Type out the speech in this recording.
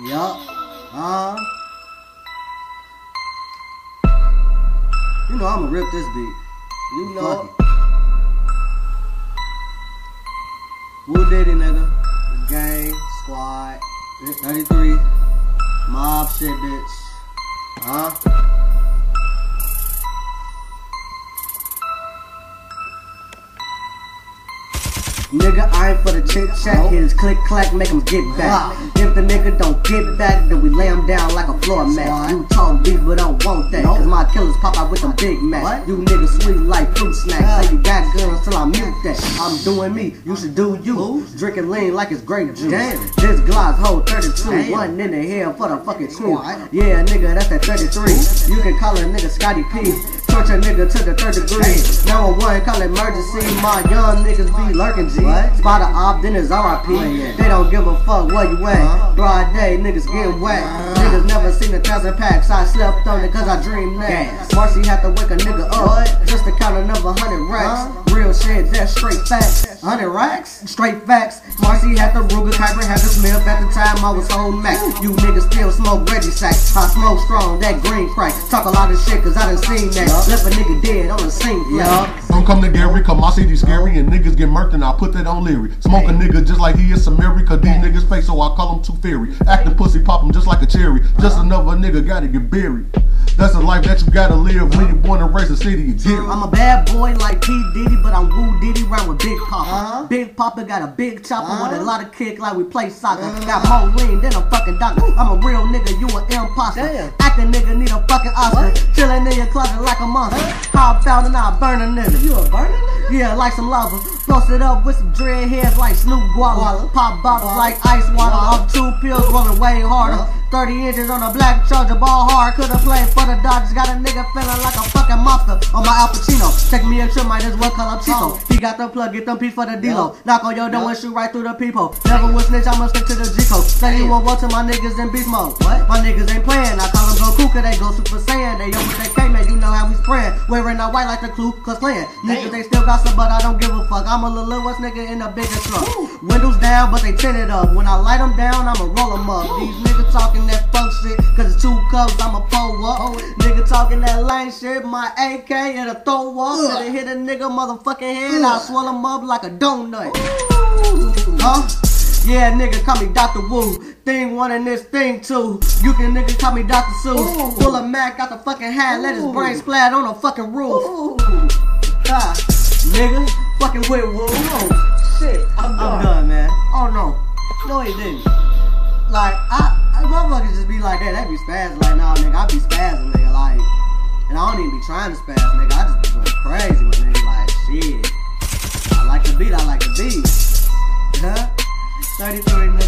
Yup. Uh. You know I'ma rip this beat. You know. Who did it, nigga? Gang, squad, 93, mob shit, bitch. Huh? Nigga, I ain't for the chit chat. Hit his click clack, make him get back. If the nigga don't get back, then we lay him down like a floor mat. You talk beef, but don't want that. Cause my killers pop out with them big macs. You niggas sweet like fruit snacks. Say you got guns till I mute that. I'm doing me, you should do you. Drinking lean like it's grape juice. Damn. This Glock hold 32. One in the head for the fucking truth. Yeah, nigga, that's that 33. You can call a nigga Scotty P. Torch a nigga to the third degree. Number one, call emergency. My young niggas be lurking, G. Spot a op, then it's RIP. They don't give a fuck where you at. Broad day, niggas get wet. Niggas never seen a thousand packs. I slept on it cause I dreamed that. Marcy had to wake a nigga up just to count another hundred racks. Shit, that's straight facts. Hundred racks, straight facts. Marcy had the Ruger, Kuiper had the Smith. At the time I was holding Mac. You niggas still smoke Reggie sacks. I smoke strong, that green crack. Talk a lot of shit cause I done seen that. Left a nigga dead on the scene. Yeah. Don't come to Gary, cause my city scary and niggas get murked and I put that on Leary. Smoke a nigga just like he is some Mary, cause these niggas fake, so I call him too fairy. Acting pussy, pop him just like a cherry. Just uh-huh. another nigga gotta get buried. That's the life that you gotta live when you're born and raised in the city of Gary. Mm, I'm a bad boy like P. Diddy, but I'm Wu Diddy round with Big Papa. Uh-huh. Big Papa got a big chopper with a uh-huh. lot of kick like we play soccer. Uh-huh. Got more lean than a fucking doctor. I'm a real nigga, you an imposter. Damn. Acting nigga need a fucking Oscar. Chillin' in your closet like a monster. Hop out and I burn a nigga. You a burner nigga? Yeah, like some lava. Floss it up with some dread heads like Snoop Guala. Pop bottles like ice water. Off two pills, rolling way harder. 30 inches on a black charger, ball hard. Could've played for the Dodgers. Got a nigga feeling like a fucking monster on my Al Pacino. Take me a trip, might as well call up Chico. Oh. He got the plug, get them peas for the D-Lo. Knock on your door and shoot right through the people. Never will snitch, I'ma stick to the G-code. Say you won't to my niggas in beast mode. What? My niggas ain't playing. I call them go Kuka, they go Super Saiyan. They up with that K-Man, you know how we spread. Wearing all white like the Ku Klux Klan. Niggas, they still got some, but I don't give a fuck. I'm a little West nigga in a bigger truck. Windows down, but they tinted up. When I light them down, I'ma roll them up. These niggas talking that fuck shit, cause it's two cups, I'ma pull up. Nigga talking that lame shit, my AK and a throw up. Better hit a nigga motherfucking head, And I'll swallow him up like a donut. Huh? Yeah, nigga, call me Dr. Wu. Thing one and this thing two. You can nigga call me Dr. Seuss. Full of Mac, got the fucking hat, let his brain splat on the fucking roof. Ooh. Ah, nigga, fucking with Wu. Shit, I'm I'm done. done, man. Oh no, no he didn't. Like I, I motherfuckers just be like that. That be spazzing like, nah, nigga, I be spazzing, nigga. Like, and I don't even be trying to spaz, nigga. I just be going crazy with nigga. Like, shit. I like the beat. I like the beat. Huh? 33,